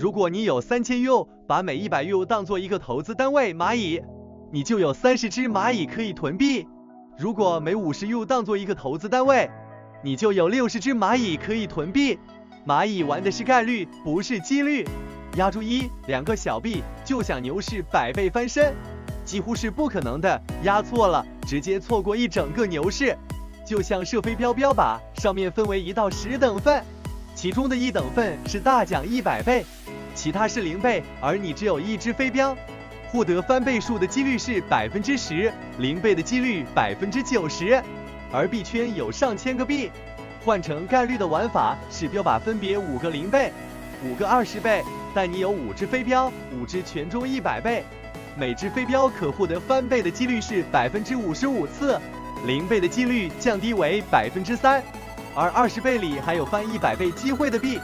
如果你有三千 U，把每一百 U 当做一个投资单位蚂蚁，你就有三十只蚂蚁可以囤币。如果每五十 U 当做一个投资单位，你就有六十只蚂蚁可以囤币。蚂蚁玩的是概率，不是几率。压住一两个小币就想牛市百倍翻身，几乎是不可能的。压错了，直接错过一整个牛市。就像射飞镖标靶，上面分为一到十等份，其中的一等份是大奖一百倍，其他是零倍，而你只有一只飞镖。获得翻倍数的几率是百分之十，零倍的几率百分之九十，而币圈有上千个币，换成概率的玩法是标靶分别五个零倍，五个二十倍，但你有五只飞镖，五只全中一百倍，每只飞镖可获得翻倍的几率是百分之五十五次，零倍的几率降低为百分之三，而二十倍里还有翻一百倍机会的币。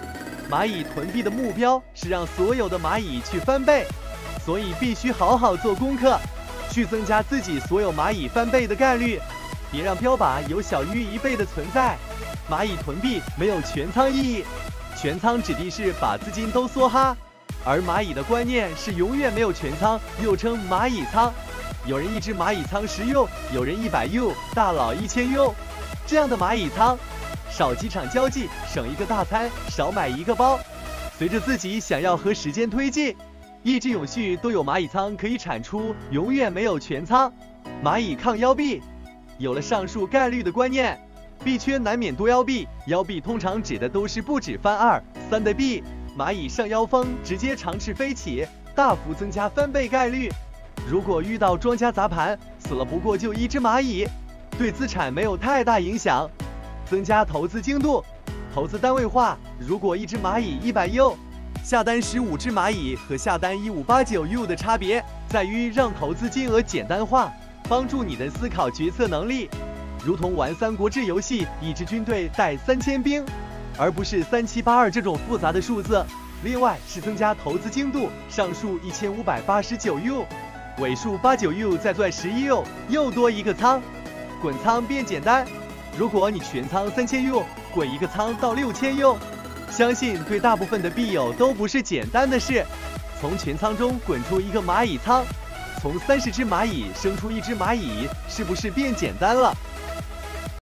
蚂蚁囤币的目标是让所有的蚂蚁去翻倍。所以必须好好做功课，去增加自己所有蚂蚁翻倍的概率，别让标靶有小于一倍的存在。蚂蚁囤币没有全仓意义，全仓指的是把资金都梭哈，而蚂蚁的观念是永远没有全仓，又称蚂蚁仓。有人一只蚂蚁仓十 U，有人一百 U，大佬一千 U，这样的蚂蚁仓，少几场交际，省一个大餐，少买一个包。随着自己想要和时间推进。一直永续都有蚂蚁仓可以产出，永远没有全仓。蚂蚁抗腰币，有了上述概率的观念，币圈难免多腰币。腰币通常指的都是不止翻二三的币。蚂蚁上腰峰，直接长翅飞起，大幅增加翻倍概率。如果遇到庄家砸盘，死了不过就一只蚂蚁，对资产没有太大影响。增加投资精度，投资单位化。如果一只蚂蚁一百 U。下单十五只蚂蚁和下单一五八九 U 的差别在于让投资金额简单化，帮助你的思考决策能力，如同玩三国志游戏，一支军队带三千兵，而不是三七八二这种复杂的数字。另外是增加投资精度，上述一千五百八十九 U，尾数八九 U 再赚十一 U，又多一个仓，滚仓变简单。如果你全仓三千 U，滚一个仓到六千 U。相信对大部分的币友都不是简单的事，从全仓中滚出一个蚂蚁仓，从三十只蚂蚁生出一只蚂蚁，是不是变简单了？